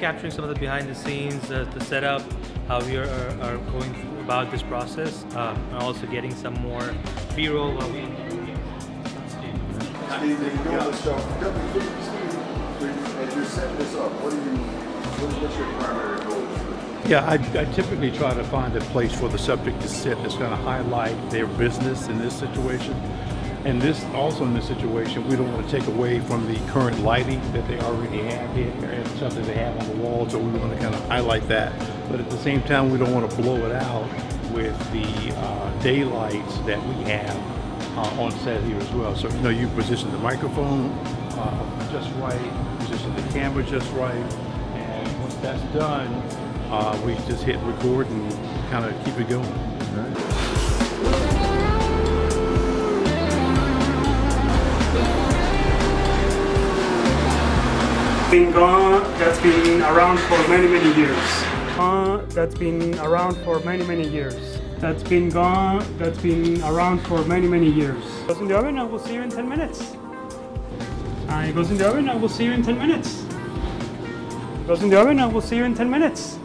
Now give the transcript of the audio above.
Capturing some of the behind the scenes, uh, the setup, how we are, are, going about this process, um, and also getting some more B-roll while. Steve, as you're setting this up, what are you? What, what's your primary goal? Yeah, I, I typically try to find a place for the subject to sit that's going to highlight their business in this situation. And this, also in this situation, we don't want to take away from the current lighting that they already have here and stuff that they have on the wall, so we want to kind of highlight that. But at the same time, we don't want to blow it out with the uh, daylights that we have uh, on set here as well. So, you know, you position the microphone uh, just right, position the camera just right, and once that's done, uh, we just hit record and kind of keep it going. Been gone that's been around for many many years. Uh, that's been around for many many years. That's been gone that's been around for many many years. Goes in the oven and we'll see you in 10 minutes. Uh, it goes in the oven and we'll see you in 10 minutes. Goes in the oven and we'll see you in 10 minutes